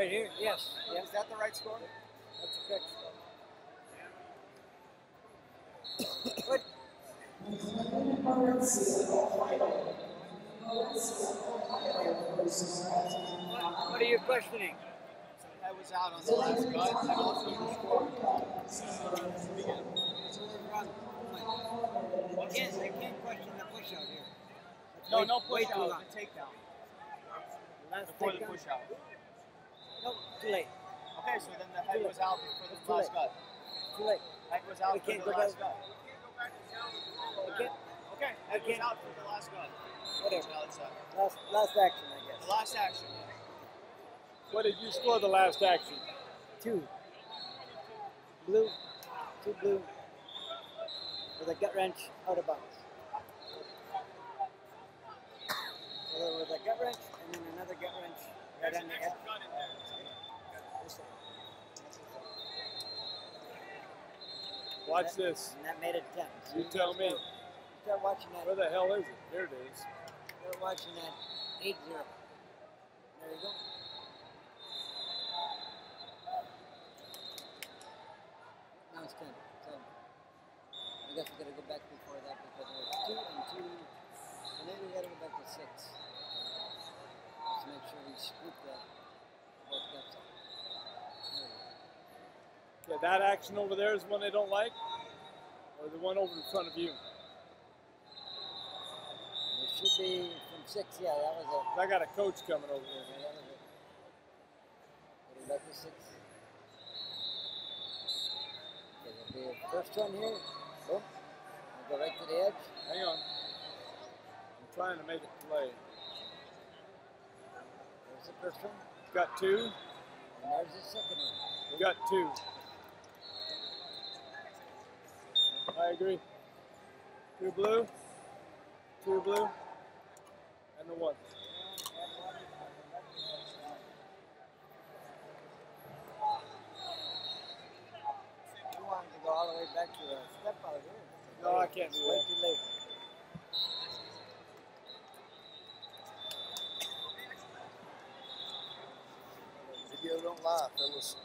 Right here, yes. Yeah. Is that the right score? That's a fix. Good. What, are you questioning? I was out on the last cut. also you scored. I can't, I can't question the push out here. That's No, way- no way push too out. long. The takedown. Last Before the push out. No, too late. Okay, so then the head was out before It's the too last late. cut. Too late. Head was out We for the last down. cut. Can't, Okay, head was can't- out for the last cut. whatever. Now it's uh, Last, last action, I the guess. last action. What did you score the last action? Two. Blue, two blue, with a gut wrench out of bounds. So there a gut wrench and then another gut wrench Watch this. And that made it 10. So you, you tell me. Start watching that. Where the hell is it? Here it is. Start watching that 8 0. There you go. Now it's 10. So I guess we got to go back before that because it was 2 and 2. And then we got to go back to 6 actually split that yeah, that action over there is one they don't like, or the one over in front of you. It should be from six, yeah, that was it. I got a coach coming over here. Yeah, that was it. But the six. Okay, be a first one here. Oh, Boom. Go right to the edge. Hang on. I'm trying to make it play. The first one. Got two. And there's the second one. We Got two. I agree. Two blue. Two blue. And the one. You wanted to go all the way back to a step out here. No, I can't do Way too late. saíram lá pelos